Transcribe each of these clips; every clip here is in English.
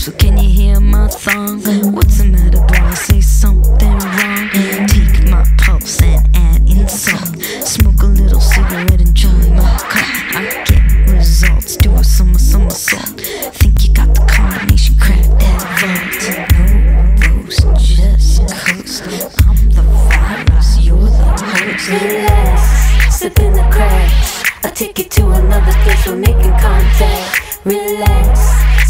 So can you hear my thong? What's the matter, boy? Say something wrong. Take my pulse and add in song. Smoke a little cigarette, and join my car. I get results, do a summer somersault. Think you got the combination, crack that vault. No ghost, just coast. I'm the virus, you're the host. Relax, sip in the cracks. I'll take you to another place, we're making contact. Relax,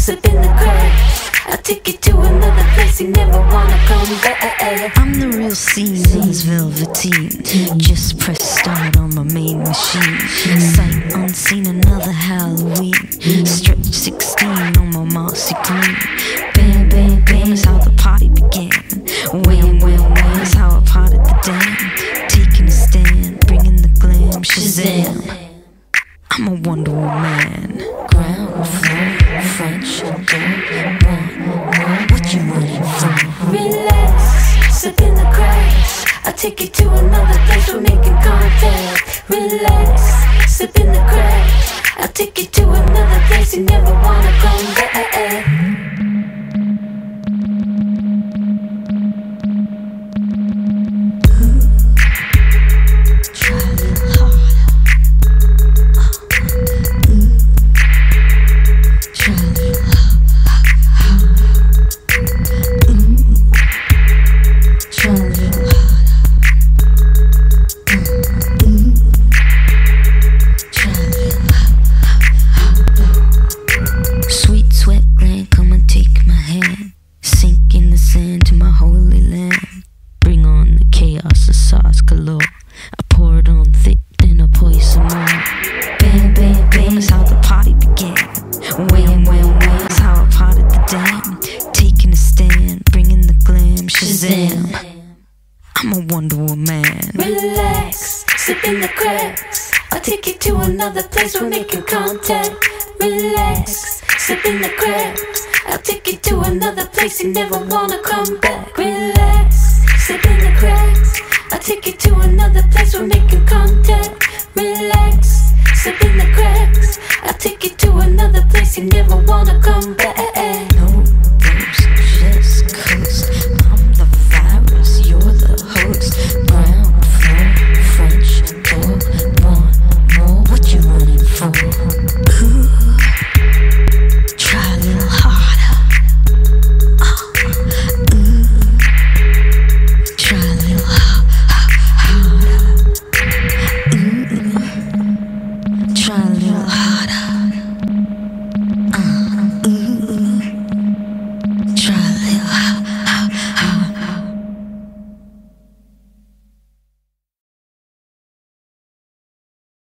sip in the crack. I'll take you to another place. You never wanna come back. I'm the real Siemens Velveteen. Just press start on my main machine. Sight unseen, another Halloween. Stretch 16 on my mossy green. Bam, bam, bam is how the party began. Wham, wham, wham is how I potted the dam. Taking a stand, bringing the glam. Shazam. I'm a Wonder Woman. Ground floor, French take you to another place. We're making contact. Relax, slip in the cracks. I'll take you to another place. You never wanna come back. Wham, wham, wham is how I potted the dam. Taking a stand, bringing the glam. Shazam. I'm a Wonder Woman. Relax, slip in the cracks. I'll take you to another place. We're making contact. Relax, slip in the cracks. I'll take you to another place. You never wanna come back. Relax, slip in the cracks. I'll take you to another place. We're making contact.